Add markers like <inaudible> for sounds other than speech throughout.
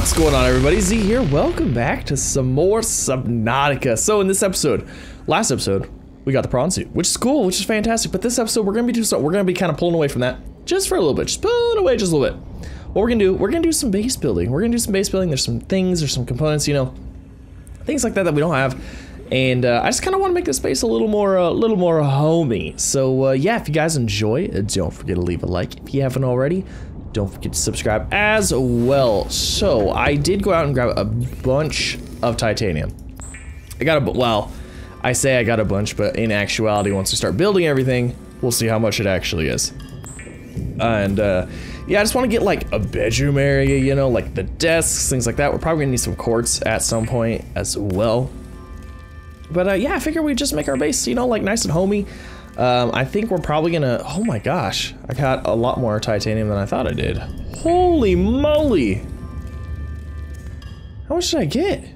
What's going on everybody? Z here. Welcome back to some more Subnautica. So in this episode, last episode, we got the prawn suit, which is cool, which is fantastic. But this episode, we're gonna be doing so we're gonna be kind of pulling away from that just for a little bit, just pulling away just a little bit. What we're gonna do, we're gonna do some base building. We're gonna do some base building. There's some things, there's some components, you know, things like that that we don't have. And uh, I just kind of want to make this space a little more, a uh, little more homey. So uh, yeah, if you guys enjoy, don't forget to leave a like if you haven't already. Don't forget to subscribe as well. So I did go out and grab a bunch of titanium. I got a, well, I say I got a bunch, but in actuality, once we start building everything, we'll see how much it actually is. And uh, yeah, I just want to get like a bedroom area, you know, like the desks, things like that. We're probably gonna need some quartz at some point as well. But uh, yeah, I figure we just make our base, you know, like nice and homey. Um, I think we're probably gonna, oh my gosh, I got a lot more titanium than I thought I did. Holy moly. How much did I get? <laughs>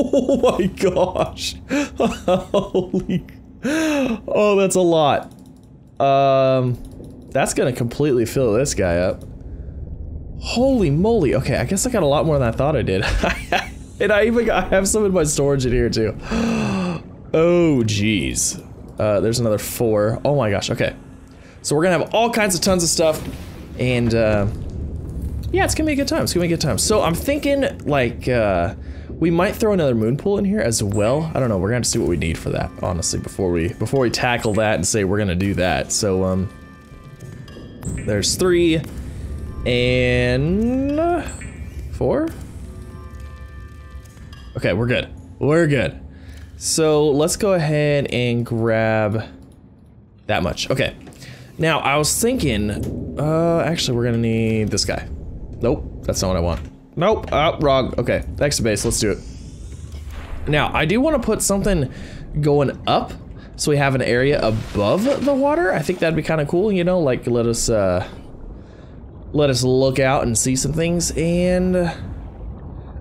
Oh my gosh. <laughs> Holy, oh, that's a lot. Um, that's gonna completely fill this guy up. Holy moly. Okay, I guess I got a lot more than I thought I did. <laughs> and I even got, I have some in my storage in here too. <gasps> oh, jeez. Uh, there's another four. Oh my gosh, okay. So we're gonna have all kinds of tons of stuff, and uh, yeah, it's gonna be a good time. It's gonna be a good time. So I'm thinking like uh, we might throw another moon pool in here as well. I don't know. We're gonna have to see what we need for that, honestly, before we before we tackle that and say we're gonna do that. So um, there's three and four. Okay, we're good. We're good. So let's go ahead and grab that much. Okay. Now I was thinking, uh, actually we're gonna need this guy. Nope, that's not what I want. Nope, oh, wrong. Okay, next to base, let's do it. Now I do want to put something going up so we have an area above the water. I think that'd be kind of cool, you know, like let us, uh, let us look out and see some things and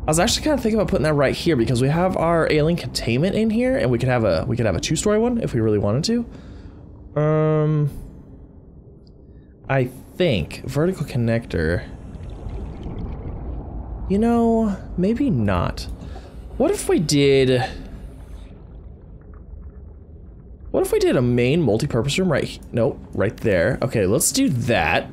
I was actually kind of thinking about putting that right here because we have our alien containment in here and we could have a we could have a two-story one if we really wanted to. Um I think vertical connector You know, maybe not. What if we did What if we did a main multi-purpose room right nope, right there. Okay, let's do that.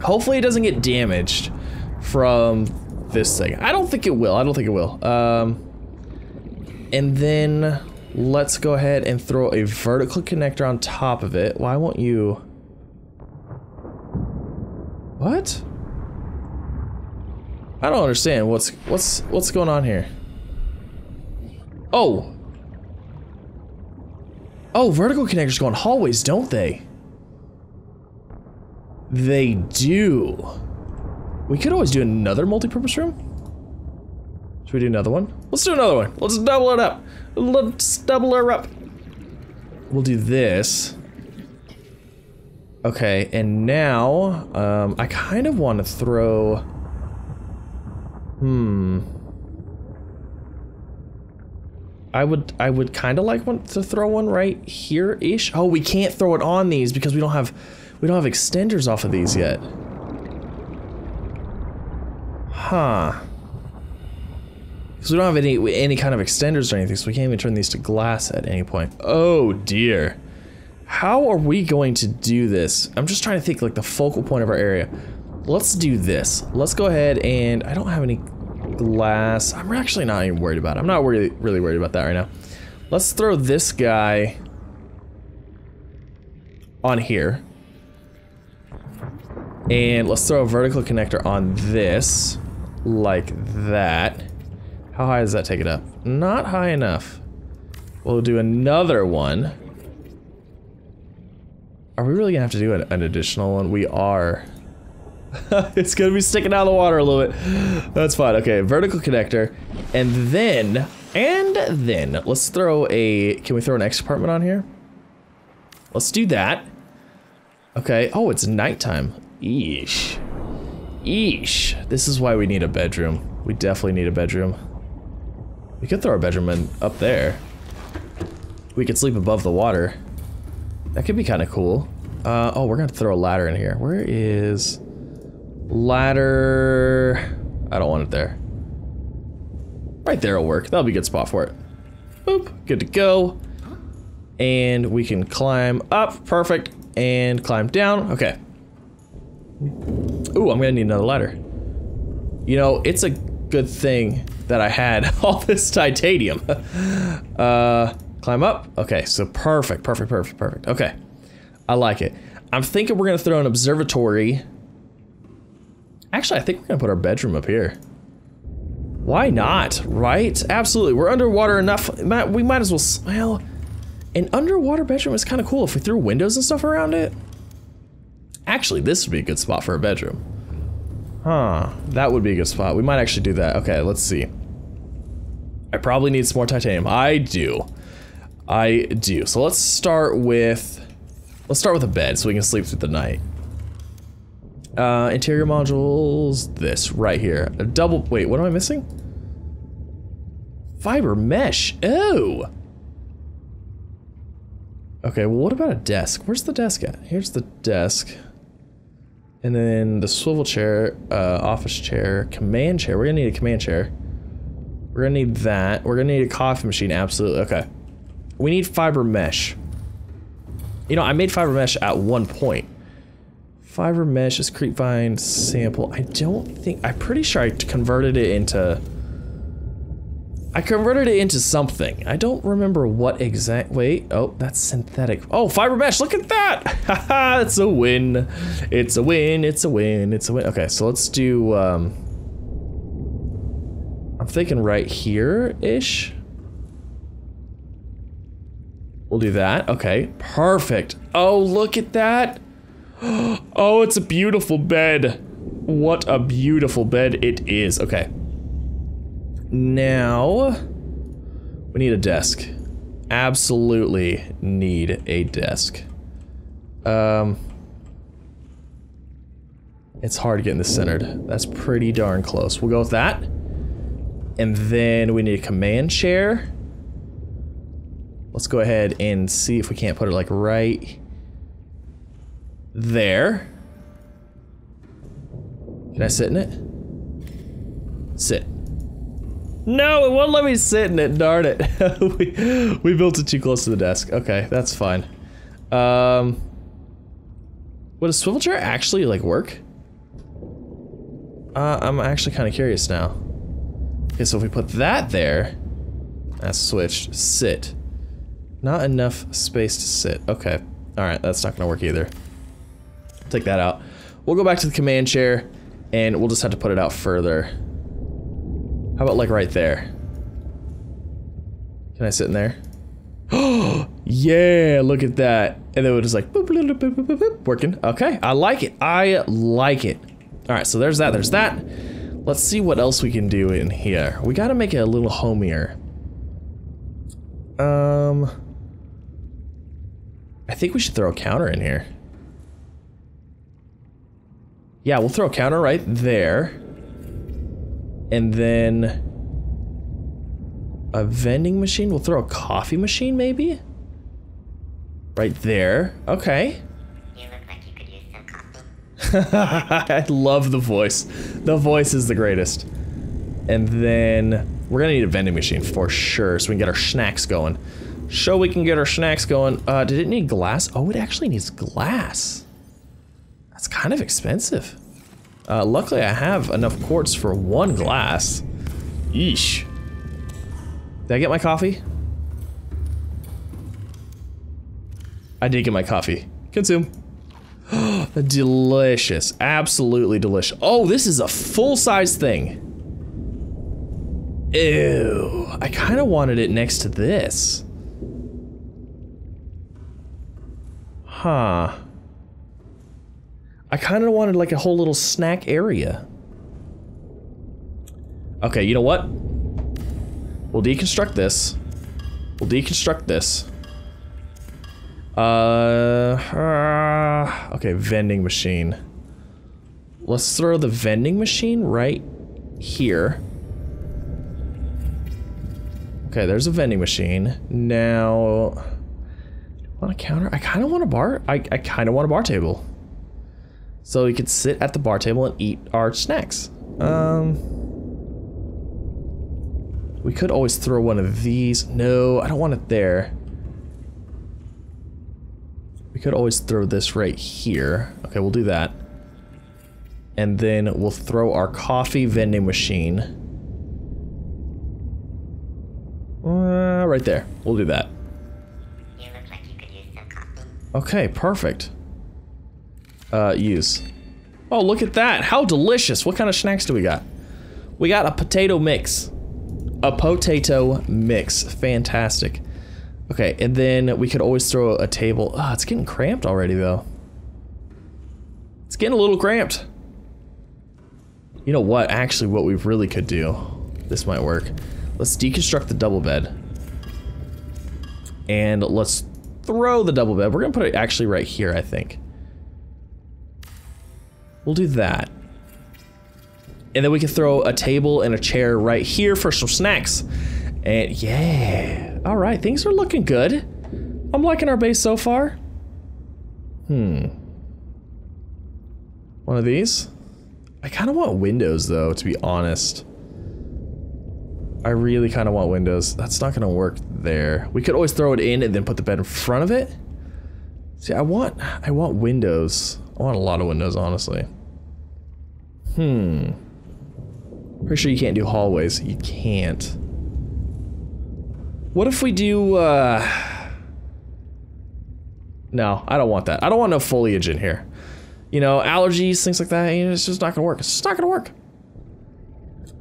Hopefully it doesn't get damaged from this thing. I don't think it will. I don't think it will. Um, and then let's go ahead and throw a vertical connector on top of it. Why won't you... What? I don't understand. What's what's what's going on here? Oh. Oh, vertical connectors go in hallways, don't they? They do. We could always do another multi-purpose room. Should we do another one? Let's do another one. Let's double it up. Let's double her up. We'll do this. Okay, and now, um, I kind of want to throw... Hmm. I would, I would kind of like want to throw one right here-ish. Oh, we can't throw it on these because we don't have, we don't have extenders off of these yet. Huh. Because we don't have any any kind of extenders or anything, so we can't even turn these to glass at any point. Oh dear. How are we going to do this? I'm just trying to think like the focal point of our area. Let's do this. Let's go ahead and I don't have any glass. I'm actually not even worried about it. I'm not really, really worried about that right now. Let's throw this guy on here. And let's throw a vertical connector on this like that. How high does that take it up? Not high enough. We'll do another one. Are we really gonna have to do an, an additional one? We are. <laughs> it's gonna be sticking out of the water a little bit. That's fine. Okay, vertical connector. And then, and then, let's throw a, can we throw an X compartment on here? Let's do that. Okay, oh, it's nighttime. Eesh. Eesh. This is why we need a bedroom. We definitely need a bedroom. We could throw our bedroom in up there. We could sleep above the water. That could be kind of cool. Uh, oh, we're gonna throw a ladder in here. Where is... Ladder. I don't want it there. Right there will work. That'll be a good spot for it. Boop. Good to go. And we can climb up. Perfect. And climb down. Okay. Ooh, I'm gonna need another ladder. You know, it's a good thing that I had <laughs> all this titanium. <laughs> uh, climb up. Okay, so perfect, perfect, perfect, perfect. Okay, I like it. I'm thinking we're gonna throw an observatory. Actually, I think we're gonna put our bedroom up here. Why not, right? Absolutely, we're underwater enough. We might as well, well, an underwater bedroom is kind of cool if we threw windows and stuff around it. Actually, this would be a good spot for a bedroom. Huh, that would be a good spot. We might actually do that. Okay, let's see. I probably need some more titanium. I do. I do. So let's start with... Let's start with a bed so we can sleep through the night. Uh, interior modules, this right here. A double, wait, what am I missing? Fiber mesh, oh! Okay, well what about a desk? Where's the desk at? Here's the desk. And then the swivel chair, uh, office chair, command chair. We're gonna need a command chair. We're gonna need that. We're gonna need a coffee machine, absolutely. Okay. We need fiber mesh. You know, I made fiber mesh at one point. Fiber mesh is creepvine sample. I don't think, I'm pretty sure I converted it into I converted it into something. I don't remember what exact, wait, oh, that's synthetic. Oh, fiber mesh, look at that! <laughs> Haha, it's a win. It's a win, it's a win, it's a win. Okay, so let's do, um, I'm thinking right here-ish. We'll do that, okay, perfect. Oh, look at that. <gasps> Oh, it's a beautiful bed. What a beautiful bed it is. Okay. Now, we need a desk. Absolutely need a desk. Um, it's hard to get in the centered. That's pretty darn close. We'll go with that. And then we need a command chair. Let's go ahead and see if we can't put it like right there. Can I sit in it? Sit. No, it won't let me sit in it, darn it. <laughs> we, we built it too close to the desk. Okay, that's fine. Um, would a swivel chair actually, like, work? Uh, I'm actually kind of curious now. Okay, so if we put that there, that's switched, sit. Not enough space to sit. Okay, alright, that's not gonna work either. Take that out. We'll go back to the command chair, and we'll just have to put it out further. How about like right there? Can I sit in there? Oh, <gasps> yeah, look at that. And then we're just like, boop, boop, boop, working. Okay, I like it. I like it. All right, so there's that, there's that. Let's see what else we can do in here. We gotta make it a little homier. Um, I think we should throw a counter in here. Yeah, we'll throw a counter right there. And then a vending machine. We'll throw a coffee machine, maybe? Right there. Okay. You look like you could use some coffee. <laughs> I love the voice. The voice is the greatest. And then we're gonna need a vending machine for sure so we can get our snacks going. So we can get our snacks going. Uh, did it need glass? Oh, it actually needs glass. That's kind of expensive. Uh, luckily, I have enough quartz for one glass. Yeesh. Did I get my coffee? I did get my coffee. Consume. <gasps> delicious. Absolutely delicious. Oh, this is a full-size thing. Ew. I kind of wanted it next to this. Huh. I kind of wanted like a whole little snack area. Okay, you know what? We'll deconstruct this. We'll deconstruct this. Uh, uh, <sighs> okay, vending machine. Let's throw the vending machine right here. Okay, there's a vending machine. Now, want a counter? I kind of want a bar. I, I kind of want a bar table. So we could sit at the bar table and eat our snacks. Um, we could always throw one of these. No, I don't want it there. We could always throw this right here. Okay, we'll do that. And then we'll throw our coffee vending machine. Uh, right there. We'll do that. You look like you could use some coffee. Okay, perfect. Uh, use. Oh, look at that. How delicious. What kind of snacks do we got? We got a potato mix. A potato mix. Fantastic. Okay, and then we could always throw a table. Ah, it's getting cramped already, though. It's getting a little cramped. You know what? Actually, what we really could do, this might work. Let's deconstruct the double bed. And let's throw the double bed. We're gonna put it actually right here, I think. We'll do that. And then we can throw a table and a chair right here for some snacks. And yeah. All right, things are looking good. I'm liking our base so far. Hmm. One of these? I kind of want windows though, to be honest. I really kind of want windows. That's not going to work there. We could always throw it in and then put the bed in front of it. See, I want I want windows. I want a lot of windows, honestly. Hmm. Pretty sure you can't do hallways. You can't. What if we do, uh... No, I don't want that. I don't want no foliage in here. You know, allergies, things like that, it's just not gonna work. It's just not gonna work.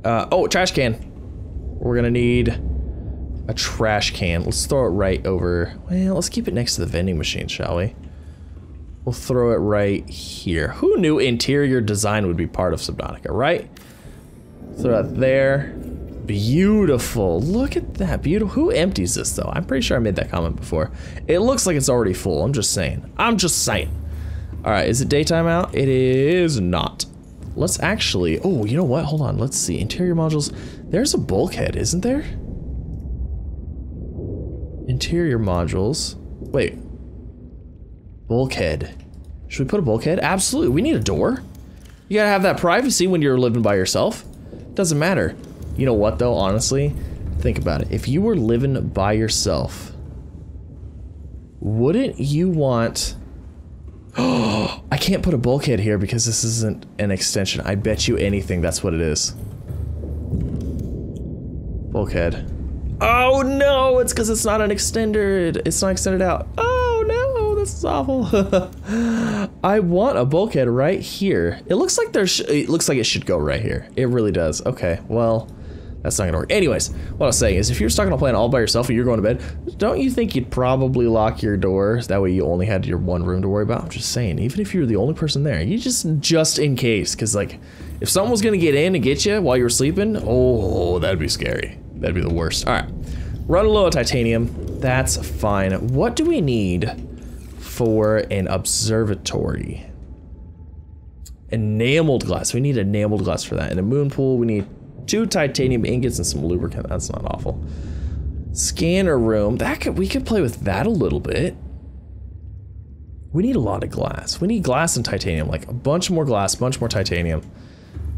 Uh, oh, trash can. We're gonna need a trash can. Let's throw it right over. Well, let's keep it next to the vending machine, shall we? We'll throw it right here. Who knew interior design would be part of Subnautica, right? Throw that there. Beautiful. Look at that. Beautiful. Who empties this, though? I'm pretty sure I made that comment before. It looks like it's already full. I'm just saying. I'm just saying. All right, is it daytime out? It is not. Let's actually, oh, you know what? Hold on, let's see. Interior modules. There's a bulkhead, isn't there? Interior modules. Wait. Bulkhead. Should we put a bulkhead? Absolutely, we need a door. You gotta have that privacy when you're living by yourself. Doesn't matter. You know what though, honestly? Think about it. If you were living by yourself, wouldn't you want <gasps> I can't put a bulkhead here because this isn't an extension. I bet you anything that's what it is. Bulkhead. Oh no, it's because it's not an extended. It's not extended out. Oh this is awful. I want a bulkhead right here. It looks like there's. It looks like it should go right here. It really does. Okay, well. That's not gonna work. Anyways, what I was saying is if you're stuck on a plane all by yourself and you're going to bed, don't you think you'd probably lock your doors? That way you only had your one room to worry about. I'm just saying, even if you're the only person there, you just just in case, because like if someone was gonna get in and get you while you're sleeping, oh, that'd be scary. That'd be the worst. All right, run low of titanium. That's fine. What do we need for an observatory? Enameled glass. We need enameled glass for that. In a moon pool, we need two titanium ingots and some lubricant. That's not awful. Scanner room. That could we could play with that a little bit. We need a lot of glass. We need glass and titanium, like a bunch more glass, bunch more titanium.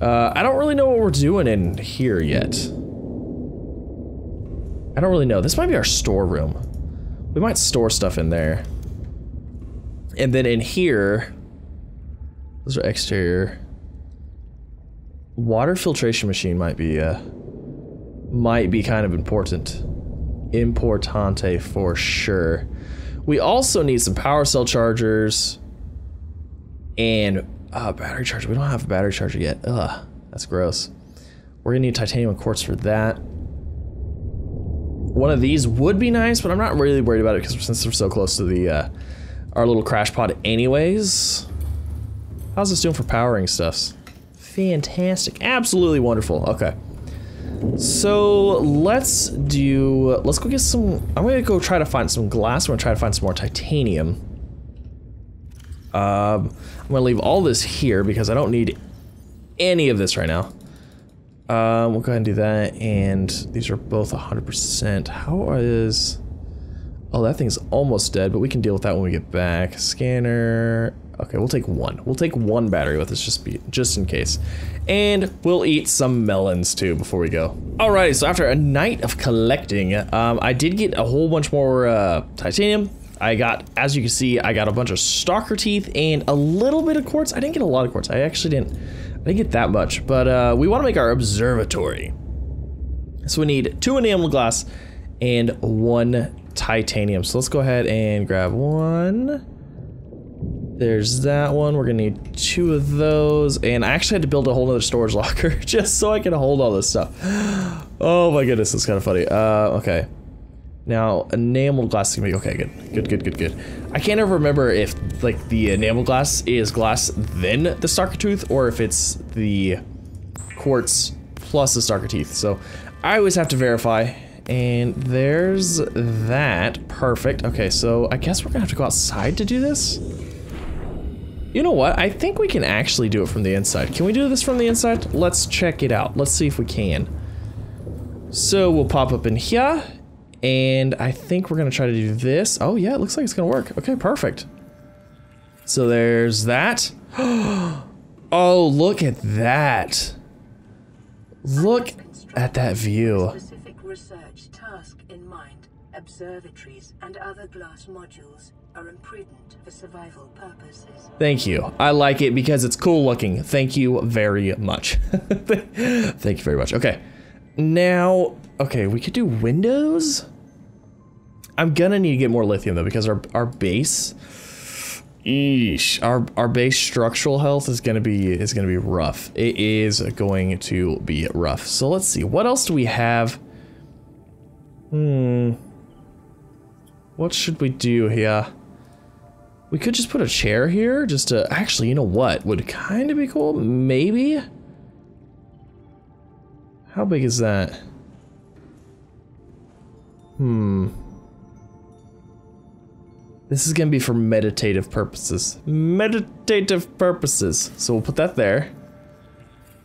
Uh, I don't really know what we're doing in here yet. I don't really know. This might be our storeroom. We might store stuff in there. And then in here, those are exterior. Water filtration machine might be uh might be kind of important. Importante for sure. We also need some power cell chargers and uh battery charger. We don't have a battery charger yet. Ugh that's gross. We're gonna need titanium quartz for that. One of these would be nice but i'm not really worried about it because since we're so close to the uh our little crash pod anyways how's this doing for powering stuffs fantastic. Absolutely wonderful. Okay. So let's do, let's go get some, I'm gonna go try to find some glass. I'm gonna try to find some more titanium. Um, I'm gonna leave all this here because I don't need any of this right now. Um, we'll go ahead and do that. And these are both 100%. How is, oh, that thing's almost dead, but we can deal with that when we get back. Scanner, Okay, we'll take one. We'll take one battery with us just be just in case. And we'll eat some melons too before we go. Alrighty, so after a night of collecting, um, I did get a whole bunch more uh, titanium. I got, as you can see, I got a bunch of stalker teeth and a little bit of quartz. I didn't get a lot of quartz. I actually didn't, I didn't get that much. But uh, we want to make our observatory. So we need two enamel glass and one titanium. So let's go ahead and grab one. There's that one. We're gonna need two of those. And I actually had to build a whole other storage <laughs> locker just so I can hold all this stuff. Oh my goodness, it's kind of funny. Uh, okay. Now, enamel glass can be okay. Good, good, good, good, good. I can't ever remember if like the enamel glass is glass then the stalker tooth, or if it's the quartz plus the stalker teeth. So I always have to verify. And there's that. Perfect. Okay, so I guess we're gonna have to go outside to do this. You know what? I think we can actually do it from the inside. Can we do this from the inside? Let's check it out. Let's see if we can. So we'll pop up in here. And I think we're gonna try to do this. Oh yeah, it looks like it's gonna work. Okay, perfect. So there's that. <gasps> Oh, look at that. Look at that view. Observatories and other glass modules are imprudent for survival purposes. Thank you. I like it because it's cool looking. Thank you very much. <laughs> Thank you very much. Okay. Now, okay, we could do windows. I'm gonna need to get more lithium though because our our base, eesh, our our base structural health is gonna be is gonna be rough. It is going to be rough. So let's see. What else do we have? Hmm. What should we do here? We could just put a chair here, just to, actually, you know what, would kind of be cool, maybe? How big is that? Hmm. This is gonna be for meditative purposes. Meditative purposes. So we'll put that there.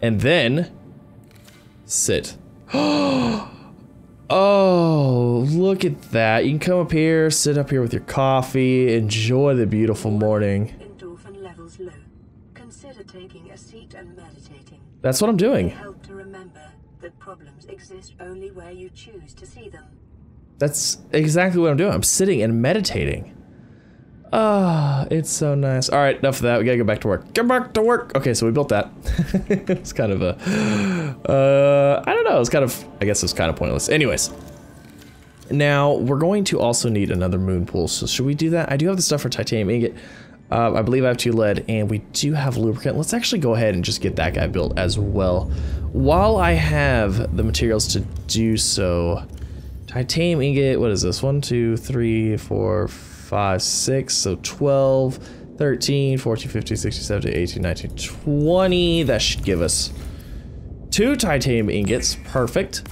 And then, sit. <gasps> Oh, look at that. You can come up here, sit up here with your coffee, enjoy the beautiful morning. Endorphin levels low. Consider taking a seat and meditating. That's what I'm doing. Help to remember that problems exist only where you choose to see them. That's exactly what I'm doing. I'm sitting and meditating. Ah, it's so nice. All right, enough of that. We gotta go back to work. Get back to work. Okay, so we built that. <laughs> it's kind of a, uh, I don't know. It's kind of, I guess it's kind of pointless. Anyways, now we're going to also need another moon pool. So should we do that? I do have the stuff for titanium ingot. Uh, I believe I have two lead, and we do have lubricant. Let's actually go ahead and just get that guy built as well. While I have the materials to do so, titanium ingot. What is this? One, two, three, four. 5, 6, so 12, 13, 14, 15, 16, 17, 18, 19, 20. That should give us two titanium ingots. Perfect.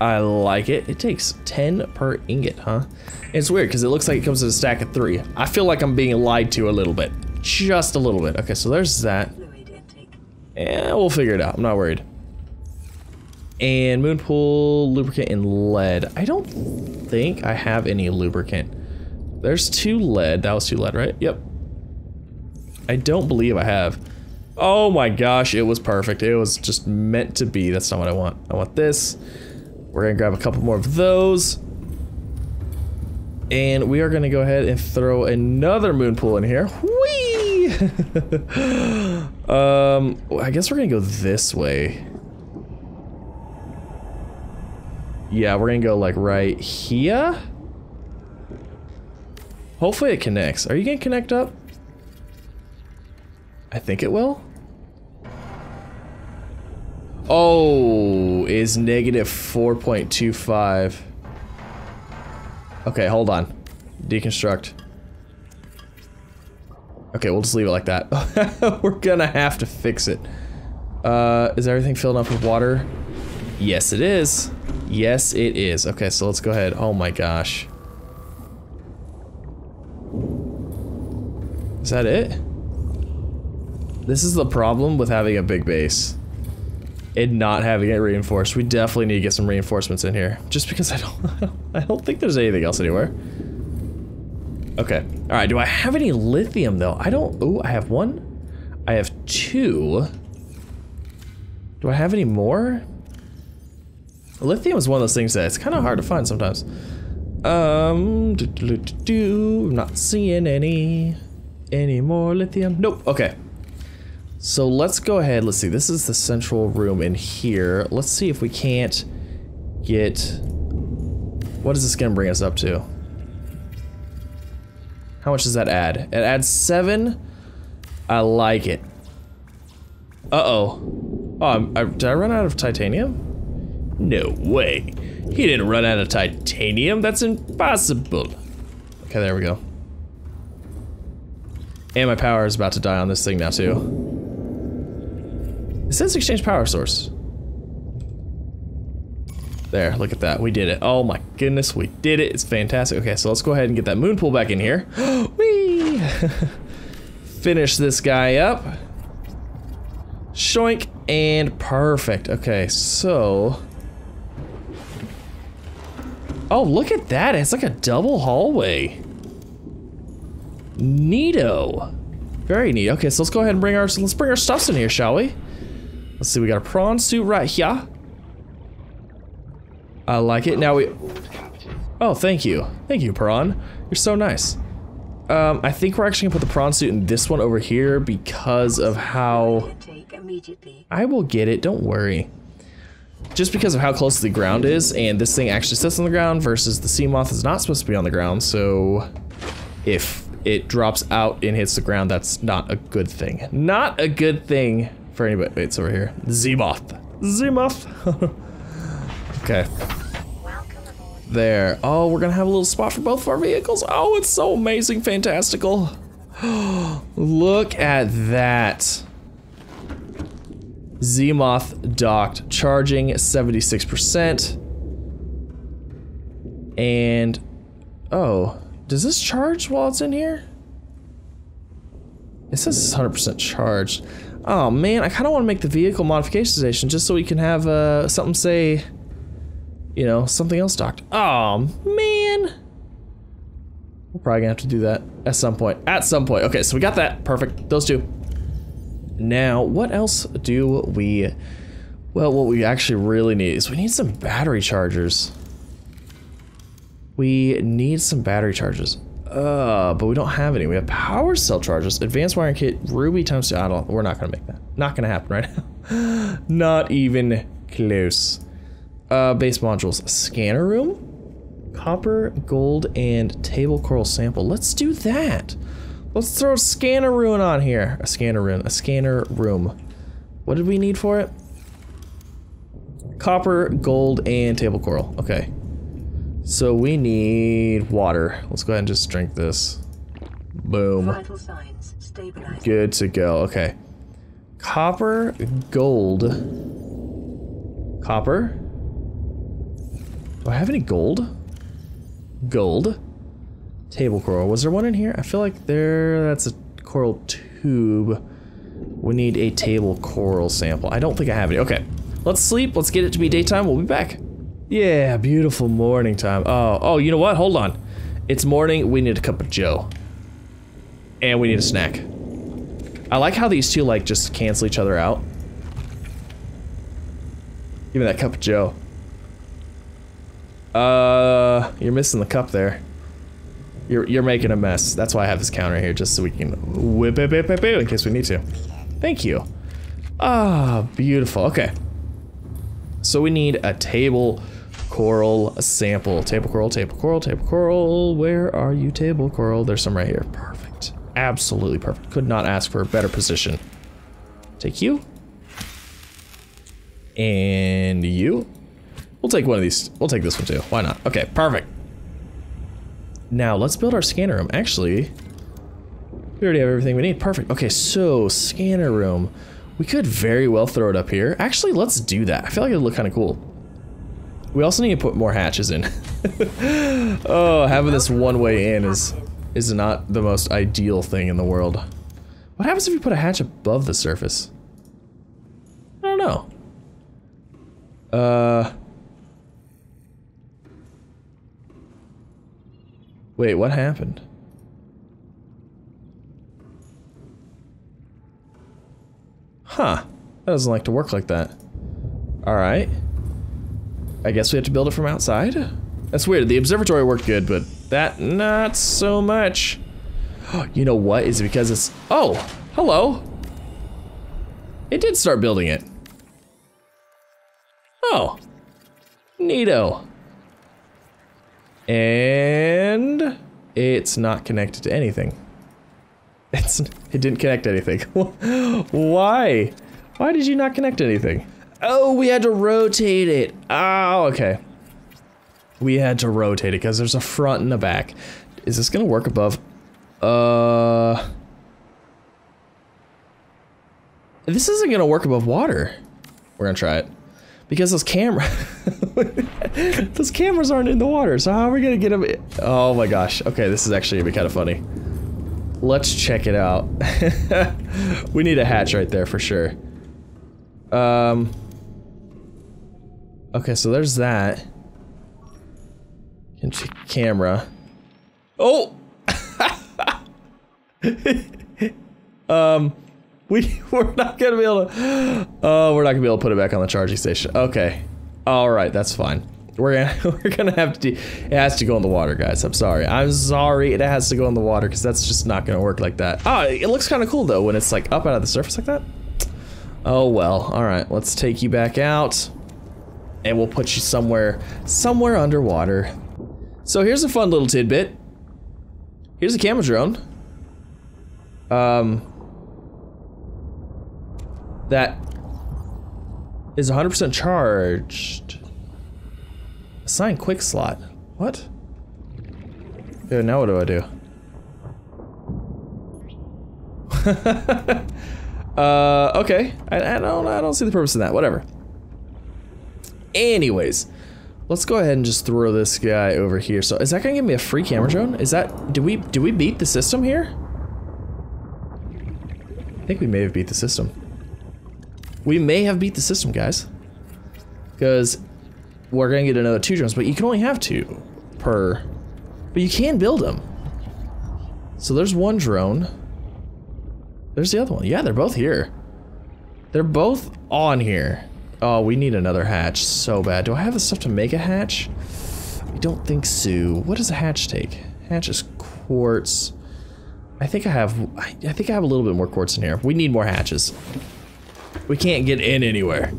I like it. It takes 10 per ingot, huh? It's weird because it looks like it comes in a stack of three. I feel like I'm being lied to a little bit. Just a little bit. Okay, so there's that. Yeah, we'll figure it out. I'm not worried. And moon pool, lubricant, and lead. I don't think I have any lubricant. There's two lead. That was two lead, right? Yep. I don't believe I have. Oh my gosh, it was perfect. It was just meant to be. That's not what I want. I want this. We're gonna grab a couple more of those. And we are gonna go ahead and throw another moon pool in here. Whee! <laughs> um, I guess we're gonna go this way. Yeah, we're gonna go like right here. Hopefully it connects. Are you gonna connect up? I think it will. Oh, is negative 4.25. Okay, hold on. Deconstruct. Okay, we'll just leave it like that. <laughs> We're gonna have to fix it. Uh, is everything filled up with water? Yes, it is. Yes, it is. Okay, so let's go ahead. Oh my gosh. Is that it? This is the problem with having a big base. And not having it reinforced. We definitely need to get some reinforcements in here. Just because I don't <laughs> I don't think there's anything else anywhere. Okay. All right. Do I have any lithium though? I don't. Oh, I have one. I have two. Do I have any more? Lithium is one of those things that it's kind of hard to find sometimes. Um, do, do, do, do, not seeing any, any more lithium. Nope. Okay. So let's go ahead. Let's see. This is the central room in here. Let's see if we can't get. What is this gonna bring us up to? How much does that add? It adds seven. I like it. Uh oh. Oh, I, did I run out of titanium? No way. He didn't run out of titanium. That's impossible. Okay, there we go. And my power is about to die on this thing now, too. It says exchange power source. There, look at that. We did it. Oh my goodness, we did it. It's fantastic. Okay, so let's go ahead and get that moon pool back in here. <gasps> Whee! <laughs> Finish this guy up. Shoink, and perfect. Okay, so... Oh, look at that. It's like a double hallway. Neato. Very neat. Okay, so let's go ahead and bring our let's bring our stuffs in here, shall we? Let's see, we got a prawn suit right here. I like it. Now we Oh, thank you. Thank you, prawn. You're so nice. Um, I think we're actually gonna put the prawn suit in this one over here because of how I will get it, don't worry. Just because of how close the ground is, and this thing actually sits on the ground versus the sea moth is not supposed to be on the ground, so if it drops out and hits the ground, that's not a good thing. Not a good thing for anybody. Wait, it's over here. Zemoth. Zemoth. <laughs> okay. There. Oh, we're gonna have a little spot for both of our vehicles. Oh, it's so amazing, fantastical. <gasps> Look at that. Zemoth docked, charging 76%. And, oh, does this charge while it's in here? It says it's 100% charged. Oh man, I kind of want to make the vehicle modification station just so we can have uh, something say, you know, something else docked. Oh man. We're probably gonna have to do that at some point. At some point. Okay, so we got that. Perfect. Those two. Now, what else do we... Well, what we actually really need is we need some battery chargers. We need some battery chargers. Uh, but we don't have any. We have power cell chargers, advanced wiring kit, ruby times two. I don't, we're not gonna make that. Not gonna happen right now. <laughs> not even close. Uh, base modules, scanner room, copper, gold, and table coral sample. Let's do that. Let's throw scanner room on here. A scanner room. A scanner room. What did we need for it? Copper, gold, and table coral. Okay. So we need water. Let's go ahead and just drink this. Boom. Vital signs stabilized. Good to go. Okay. Copper, gold. Copper. Do I have any gold? Gold. Table coral. Was there one in here? I feel like there, that's a coral tube. We need a table coral sample. I don't think I have any. Okay. Let's sleep. Let's get it to be daytime. We'll be back. Yeah, beautiful morning time. Oh, oh, you know what? Hold on. It's morning. We need a cup of joe. And we need a snack. I like how these two like just cancel each other out. Give me that cup of joe. Uh, you're missing the cup there. You're you're making a mess. That's why I have this counter here, just so we can whip it, whip it, whip it in case we need to. Thank you. Ah, beautiful. Okay. So we need a table coral sample. Table coral, table coral, table coral. Where are you, table coral? There's some right here. Perfect. Absolutely perfect. Could not ask for a better position. Take you. And you. We'll take one of these. We'll take this one too. Why not? Okay, perfect. Now let's build our scanner room. Actually, we already have everything we need. Perfect. Okay, so scanner room. We could very well throw it up here. Actually, let's do that. I feel like it'd look kind of cool. We also need to put more hatches in. <laughs> oh, having this one way in is is not the most ideal thing in the world. What happens if you put a hatch above the surface? I don't know. Uh. Wait, what happened? Huh. That doesn't like to work like that. Alright. I guess we have to build it from outside? That's weird. The observatory worked good, but that not so much. <gasps> You know what? Is it because it's... Oh! Hello! It did start building it. Oh. Neato. And it's not connected to anything. It's it didn't connect anything. <laughs> Why? Why did you not connect anything? Oh, we had to rotate it. Oh, okay. We had to rotate it because there's a front and a back. Is this gonna work above? Uh, this isn't gonna work above water. We're gonna try it because those camera, <laughs> those cameras aren't in the water. So how are we gonna get them? Oh my gosh. Okay, this is actually gonna be kind of funny. Let's check it out. <laughs> we need a hatch right there for sure. Um. Okay, so there's that. Can check camera. Oh! <laughs> um, we <laughs> we're not gonna be able to. Oh, we're not gonna be able to put it back on the charging station. Okay, all right, that's fine. We're gonna <laughs> we're gonna have to. It has to go in the water, guys. I'm sorry. I'm sorry. It has to go in the water because that's just not gonna work like that. Oh, it looks kind of cool though when it's like up out of the surface like that. Oh well. All right, let's take you back out, and we'll put you somewhere somewhere underwater. So here's a fun little tidbit. Here's a camera drone. Um, that is 100% charged. Assign quick slot. What? Yeah, now what do I do? <laughs> uh, okay. I, I don't I don't see the purpose in that. Whatever. Anyways, let's go ahead and just throw this guy over here. So is that gonna give me a free camera drone? Is that do we do we beat the system here? I think we may have beat the system. We may have beat the system, guys. Because we're gonna get another two drones, but you can only have two per. But you can build them. So there's one drone. There's the other one. Yeah, they're both here. They're both on here. Oh, we need another hatch so bad. Do I have the stuff to make a hatch? I don't think so. What does a hatch take? Hatch is quartz. I think I have, I think I have a little bit more quartz in here. We need more hatches. We can't get in anywhere.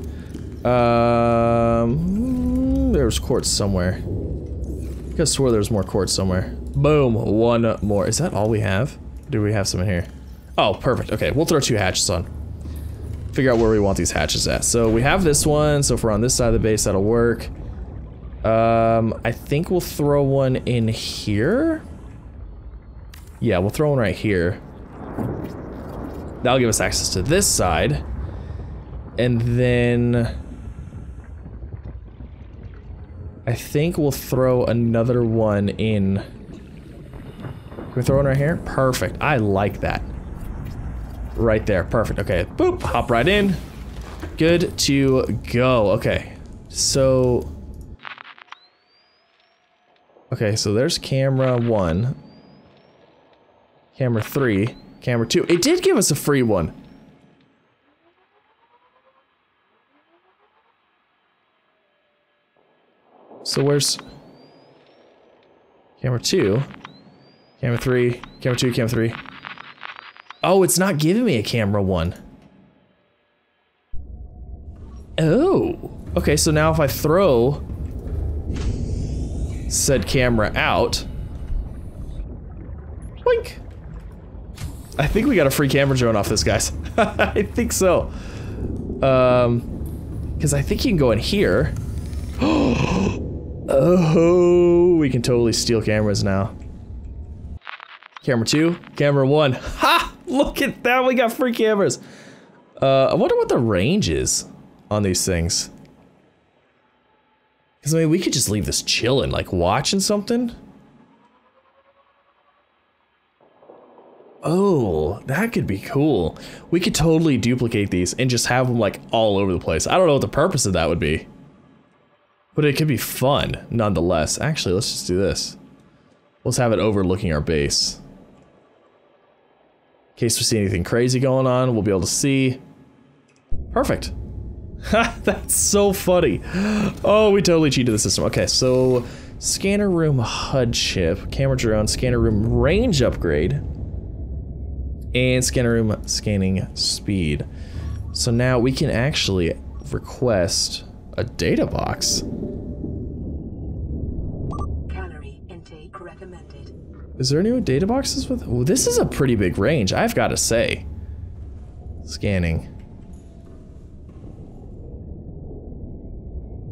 Um, there's quartz somewhere. I could swore there's more quartz somewhere. Boom, one more. Is that all we have? Do we have some in here? Oh, perfect. Okay, we'll throw two hatches on. Figure out where we want these hatches at. So we have this one, so if we're on this side of the base, that'll work. Um, I think we'll throw one in here. Yeah, we'll throw one right here. That'll give us access to this side. And then... I think we'll throw another one in. Can we throw one right here? Perfect. I like that. Right there. Perfect. Okay. Boop. Hop right in. Good to go. Okay. So... Okay, so there's camera one. Camera three. Camera two. It did give us a free one. So where's camera two, camera three, camera two, camera three? Oh, it's not giving me a camera one. Oh, okay. So now if I throw said camera out, blink. I think we got a free camera drone off this, guys. <laughs> I think so. Um, because I think you can go in here. <gasps> Oh, we can totally steal cameras now. Camera two, camera one. <laughs> Ha! Look at that, we got free cameras. Uh, I wonder what the range is on these things. Because, I mean, we could just leave this chilling, like watching something. Oh, that could be cool. We could totally duplicate these and just have them, like, all over the place. I don't know what the purpose of that would be. But it could be fun, nonetheless. Actually, let's just do this. Let's have it overlooking our base. In case we see anything crazy going on, we'll be able to see. Perfect. <laughs> That's so funny. Oh, we totally cheated the system. Okay, so scanner room HUD chip, camera drone, scanner room range upgrade, and scanner room scanning speed. So now we can actually request a data box. Is there any data boxes with? Well, this is a pretty big range, I've got to say. Scanning.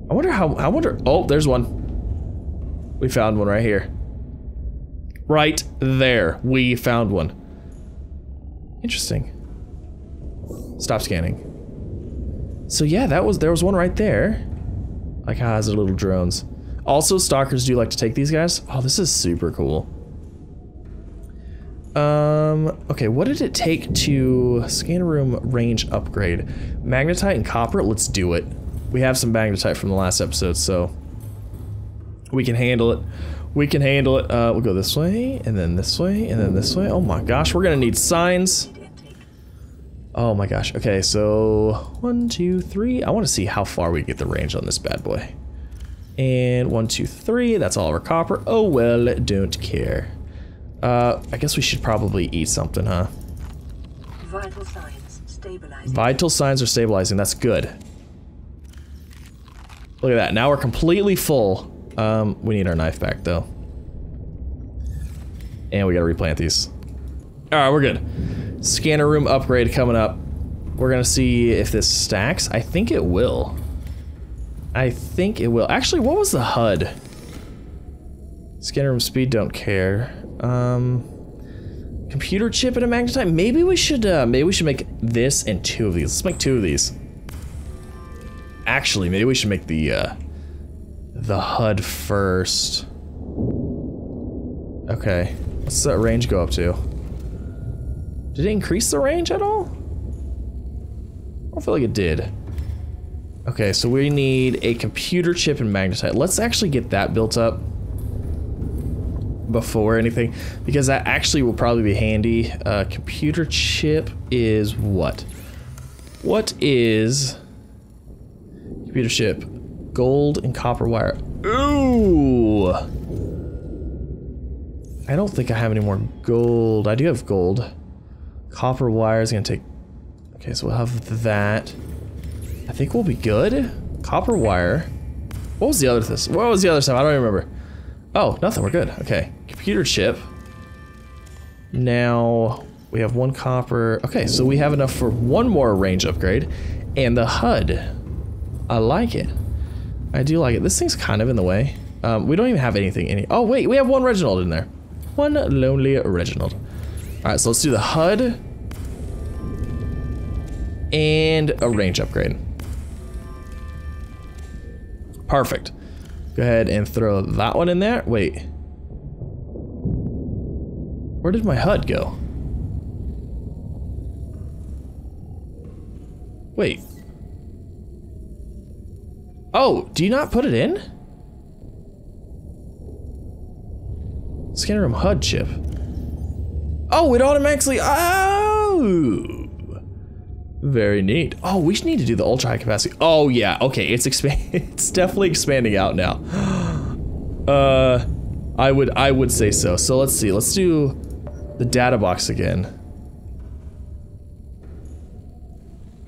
I wonder how. I wonder. Oh, there's one. We found one right here. Right there, we found one. Interesting. Stop scanning. So yeah, that was there was one right there. Like has the little drones. Also, stalkers do like to take these guys. Oh, this is super cool. Um, okay, what did it take to scan room range upgrade? Magnetite and copper, let's do it. We have some magnetite from the last episode, so we can handle it. We can handle it. Uh, we'll go this way, and then this way, and then this way. Oh my gosh, we're gonna need signs. Oh my gosh. Okay, so one, two, three. I want to see how far we get the range on this bad boy. And one, two, three. That's all of our copper. Oh well, don't care. Uh, I guess we should probably eat something, huh? Vital signs stabilizing. Vital signs are stabilizing. That's good. Look at that. Now we're completely full. Um, we need our knife back though. And we gotta replant these. Alright, we're good. Scanner room upgrade coming up. We're gonna see if this stacks. I think it will. I think it will. Actually, what was the HUD? Scanner room speed, don't care. Um, computer chip and a magnetite. Maybe we should. Uh, maybe we should make this and two of these. Let's make two of these. Actually, maybe we should make the uh, the HUD first. Okay, what's that range go up to? Did it increase the range at all? I don't feel like it did. Okay, so we need a computer chip and magnetite. Let's actually get that built up before anything, because that actually will probably be handy. Uh, computer chip is what? What is computer chip? Gold and copper wire. Ooh! I don't think I have any more gold. I do have gold. Copper wire is gonna take. Okay, so we'll have that. I think we'll be good. Copper wire. What was the other this? What was the other stuff? I don't remember. Oh, nothing. We're good. Okay. Computer chip. Now we have one copper. Okay, so we have enough for one more range upgrade. And the HUD. I like it. I do like it. This thing's kind of in the way. Um, we don't even have anything in here. Oh, wait. We have one Reginald in there. One lonely Reginald. All right, so let's do the HUD. And a range upgrade. Perfect. Go ahead and throw that one in there. Wait. Where did my HUD go? Wait. Oh, do you not put it in? Scanner room HUD chip. Oh, it automatically. Oh! Very neat. Oh, we need to do the ultra high capacity. Oh yeah, okay, it's expand. <laughs> It's definitely expanding out now. <gasps> Uh, I would I would say so. So let's see. Let's do the data box again.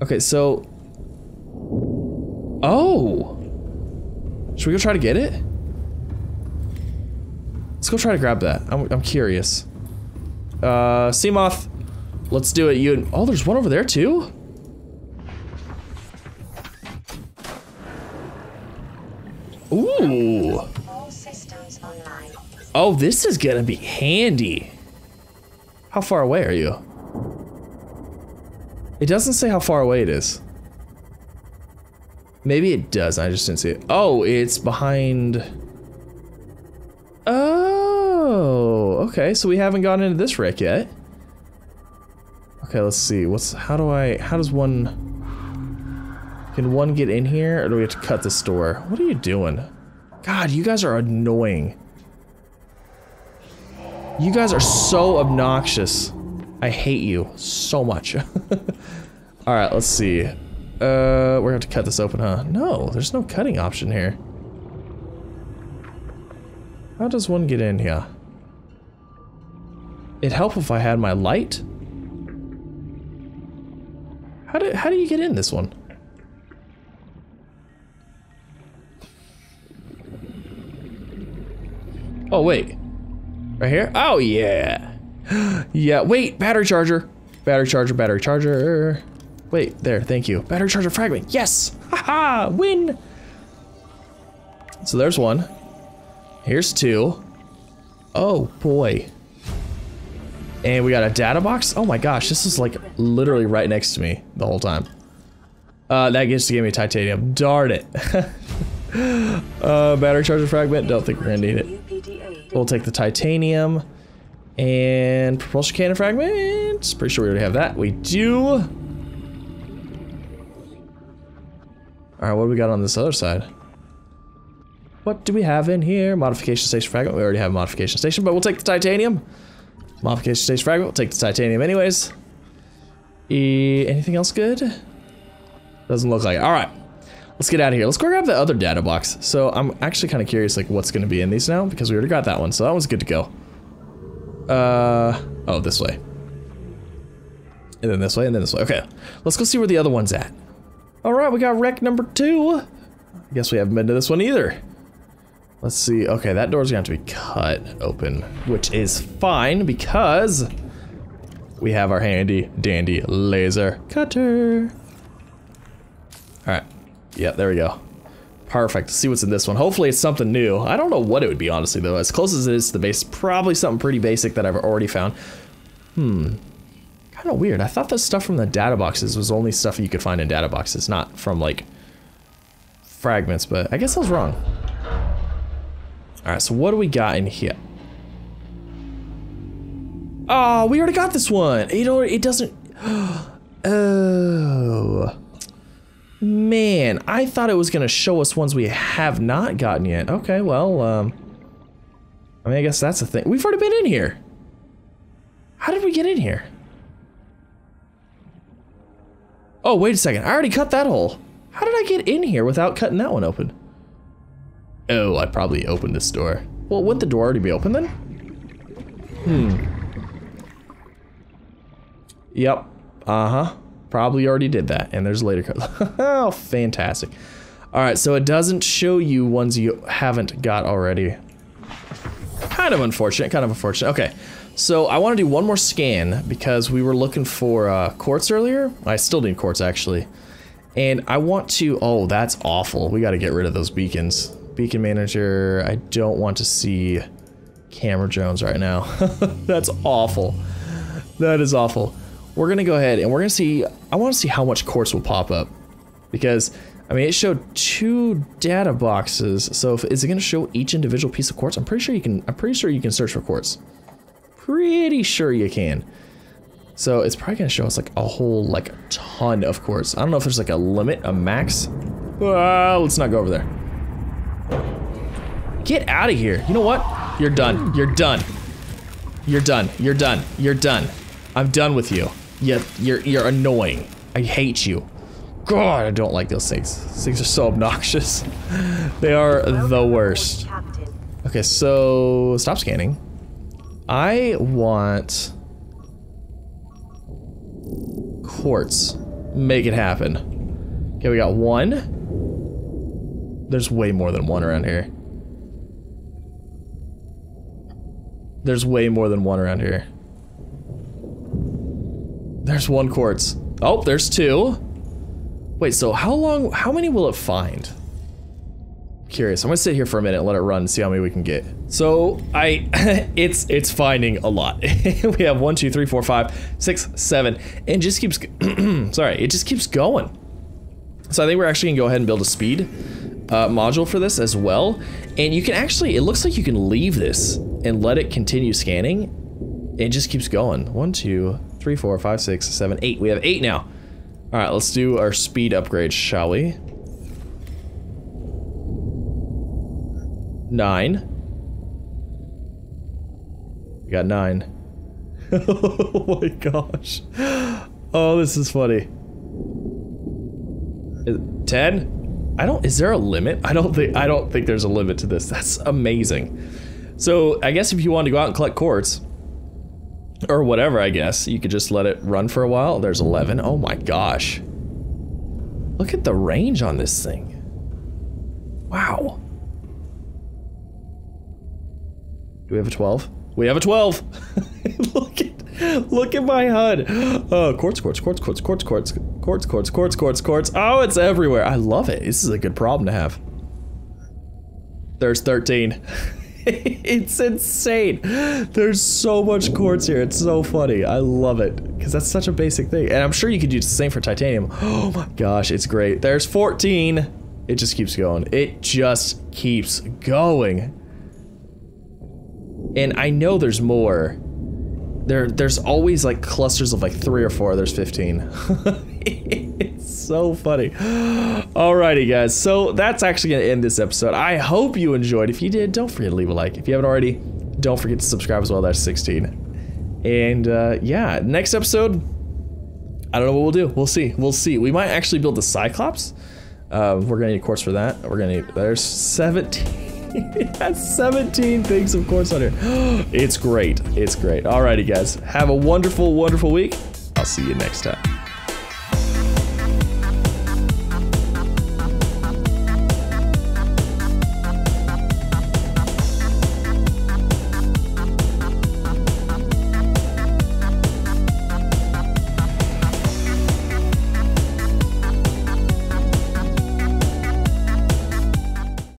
Okay, so. Oh. Should we go try to get it? Let's go try to grab that. I'm I'm curious. Uh, Seamoth. Let's do it. You. Oh, there's one over there too. Ooh. Oh, this is gonna be handy. How far away are you? It doesn't say how far away it is. Maybe it does, I just didn't see it. Oh, it's behind... Oh, okay, so we haven't gotten into this wreck yet. Okay, let's see, what's, how do I, how does one... Can one get in here, or do we have to cut this door? What are you doing? God, you guys are annoying. You guys are so obnoxious. I hate you so much. <laughs> Alright, let's see. Uh, we're gonna have to cut this open, huh? No, there's no cutting option here. How does one get in here? It'd help if I had my light. How do how do you get in this one? Oh wait. Right here? Oh yeah. <gasps> yeah, wait, battery charger. Battery charger, battery charger. Wait, there, thank you. Battery charger fragment. Yes! Haha! Win! So there's one. Here's two. Oh boy. And we got a data box. Oh my gosh, this is like literally right next to me the whole time. Uh, that gets to give me titanium. Darn it. <laughs> uh, battery charger fragment. Don't think we're gonna need it. We'll take the titanium and propulsion cannon fragments. Pretty sure we already have that. We do. All right, what do we got on this other side? What do we have in here? Modification station fragment. We already have modification station, but we'll take the titanium. Modification station fragment. We'll take the titanium anyways. E anything else good? Doesn't look like it. All right. Let's get out of here. Let's go grab the other data box. So I'm actually kind of curious like what's going to be in these now because we already got that one. So that one's good to go. Uh, oh, this way. And then this way and then this way. Okay. Let's go see where the other one's at. All right, we got wreck number two. I guess we haven't been to this one either. Let's see. Okay, that door's gonna have to be cut open, which is fine because we have our handy dandy laser cutter. All right. Yeah, there we go. Perfect. Let's see what's in this one. Hopefully it's something new. I don't know what it would be, honestly, though. As close as it is to the base, probably something pretty basic that I've already found. Hmm. Kind of weird. I thought the stuff from the data boxes was only stuff you could find in data boxes, not from, like, fragments, but I guess I was wrong. Alright, so what do we got in here? Oh, we already got this one. You know, it doesn't... <gasps> Oh... Man, I thought it was gonna show us ones we have not gotten yet. Okay, well, um... I mean, I guess that's the thing. We've already been in here. How did we get in here? Oh, wait a second. I already cut that hole. How did I get in here without cutting that one open? Oh, I probably opened this door. Well, wouldn't the door already be open then? Hmm. Yep. Uh-huh. Probably already did that. And there's later cut. <laughs> oh, fantastic. All right, so it doesn't show you ones you haven't got already. Kind of unfortunate, kind of unfortunate. Okay, so I want to do one more scan because we were looking for uh, quartz earlier. I still need quartz, actually. And I want to... Oh, that's awful. We got to get rid of those beacons. Beacon manager, I don't want to see camera drones right now. <laughs> that's awful. That is awful. We're gonna go ahead and we're gonna see. I want to see how much quartz will pop up, because I mean it showed two data boxes. So if, is it gonna show each individual piece of quartz? I'm pretty sure you can. I'm pretty sure you can search for quartz. Pretty sure you can. So it's probably gonna show us like a whole like a ton of quartz. I don't know if there's like a limit, a max. Ah, let's not go over there. Get out of here. You know what? You're done. You're done. You're done. You're done. You're done. I'm done with you. Yeah, you're you're annoying. I hate you. God, I don't like those things. These things are so obnoxious. <laughs> they are the worst. Okay, so stop scanning. I want quartz. Make it happen. Okay, we got one. There's way more than one around here. There's way more than one around here. There's one quartz. Oh, there's two. Wait, so how long, how many will it find? Curious. I'm gonna sit here for a minute and let it run see how many we can get. So I, <laughs> it's it's finding a lot. <laughs> we have one, two, three, four, five, six, seven, and just keeps. <clears throat> sorry, it just keeps going. So I think we're actually gonna go ahead and build a speed uh, module for this as well. And you can actually, it looks like you can leave this and let it continue scanning. It just keeps going. One, two, three, four, five, six, seven, eight. We have eight now. All right, let's do our speed upgrade, shall we? Nine. We got nine. <laughs> oh my gosh. Oh, this is funny. 10? I don't, is there a limit? I don't think, I don't think there's a limit to this. That's amazing. So I guess if you want to go out and collect quartz, or whatever, I guess, you could just let it run for a while. There's 11. Oh my gosh. Look at the range on this thing. Wow. Do we have a 12? We have a 12. look at look at my HUD. Oh, quartz, quartz, quartz, quartz, quartz, quartz, quartz, quartz, quartz, quartz, quartz. Oh, it's everywhere. I love it. This is a good problem to have. There's 13. <laughs> it's insane. There's so much quartz here. It's so funny. I love it because that's such a basic thing. And I'm sure you could do the same for titanium. <gasps> Oh my gosh, it's great. There's 14. It just keeps going. It just keeps going. And I know there's more. There, there's always like clusters of like three or four. There's 15. <laughs> so funny. <gasps> Alrighty, guys. So that's actually gonna end this episode. I hope you enjoyed. If you did, don't forget to leave a like. If you haven't already, don't forget to subscribe as well. That's 16. And uh, yeah, next episode. I don't know what we'll do. We'll see. We'll see. We might actually build the Cyclops. Um, we're gonna need a quartz for that. We're gonna need. There's 17. <laughs> it has 17 things of quartz on here. <gasps> It's great. It's great. Alrighty, guys. Have a wonderful, wonderful week. I'll see you next time.